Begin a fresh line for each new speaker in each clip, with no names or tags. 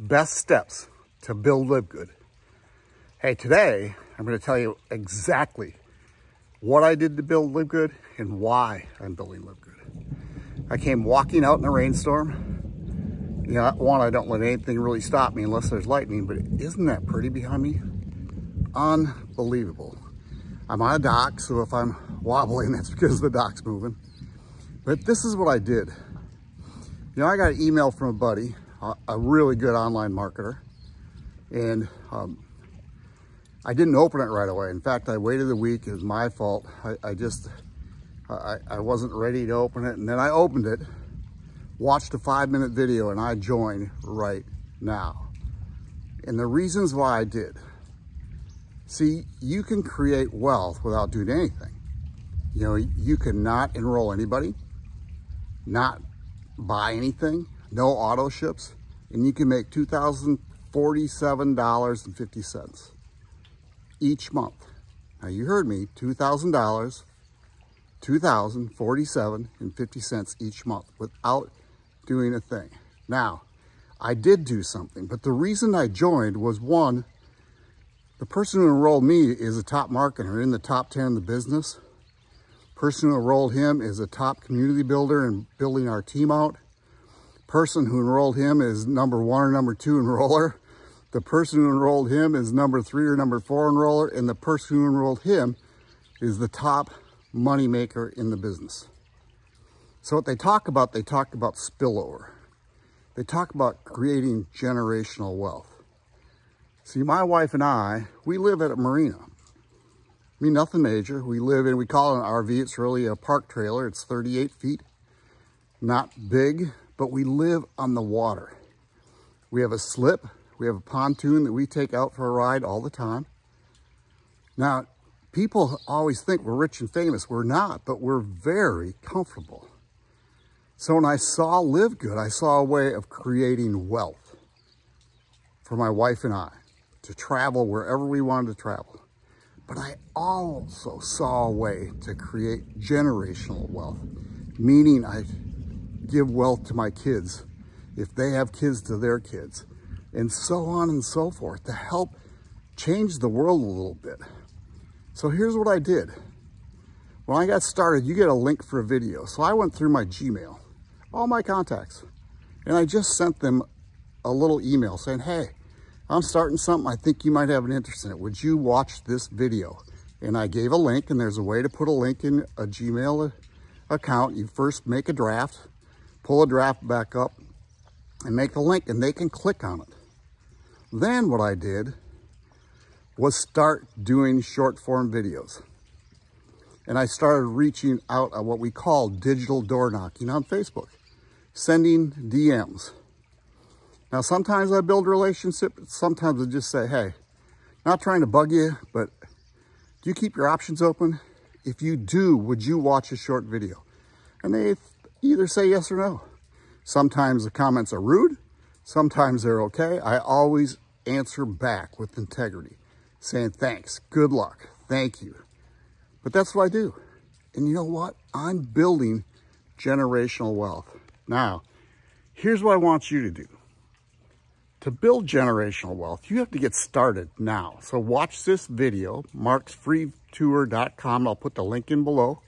best steps to build Live Good. Hey, today I'm going to tell you exactly what I did to build Live Good and why I'm building Live Good. I came walking out in a rainstorm. You know, one, I don't let anything really stop me unless there's lightning, but isn't that pretty behind me? Unbelievable. I'm on a dock, so if I'm wobbling, that's because the dock's moving. But this is what I did. You know, I got an email from a buddy, a really good online marketer, and um, I didn't open it right away. In fact, I waited a week. It was my fault. I, I just, I, I wasn't ready to open it. And then I opened it, watched a five minute video, and I joined right now. And the reasons why I did. See, you can create wealth without doing anything. You know, you cannot enroll anybody, not buy anything, no auto ships, and you can make $2,047.50 each month. Now you heard me, $2,000, $2,047.50 each month without doing a thing. Now, I did do something, but the reason I joined was one, the person who enrolled me is a top marketer in the top 10 in the business. Person who enrolled him is a top community builder and building our team out. Person who enrolled him is number one or number two enroller. The person who enrolled him is number three or number four enroller, and the person who enrolled him is the top money maker in the business. So what they talk about, they talk about spillover. They talk about creating generational wealth. See, my wife and I, we live at a marina. I mean, nothing major. We live in, we call it an RV. It's really a park trailer. It's 38 feet. Not big, but we live on the water. We have a slip we have a pontoon that we take out for a ride all the time. Now, people always think we're rich and famous. We're not, but we're very comfortable. So when I saw Live Good, I saw a way of creating wealth for my wife and I to travel wherever we wanted to travel. But I also saw a way to create generational wealth, meaning I give wealth to my kids if they have kids to their kids and so on and so forth to help change the world a little bit. So here's what I did. When I got started, you get a link for a video. So I went through my Gmail, all my contacts, and I just sent them a little email saying, hey, I'm starting something. I think you might have an interest in it. Would you watch this video? And I gave a link, and there's a way to put a link in a Gmail account. You first make a draft, pull a draft back up, and make the link, and they can click on it. Then what I did was start doing short form videos. And I started reaching out on what we call digital door knocking on Facebook, sending DMs. Now, sometimes I build relationships. Sometimes I just say, hey, not trying to bug you, but do you keep your options open? If you do, would you watch a short video? And they either say yes or no. Sometimes the comments are rude. Sometimes they're okay. I always answer back with integrity, saying thanks, good luck, thank you. But that's what I do. And you know what? I'm building generational wealth. Now, here's what I want you to do. To build generational wealth, you have to get started now. So watch this video, marksfreetour.com. I'll put the link in below.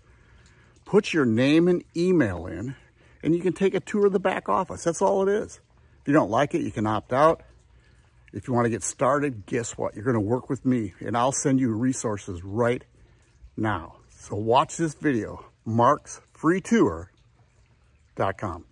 Put your name and email in, and you can take a tour of the back office. That's all it is. If you don't like it, you can opt out. If you want to get started, guess what? You're going to work with me and I'll send you resources right now. So watch this video, marksfreetour.com.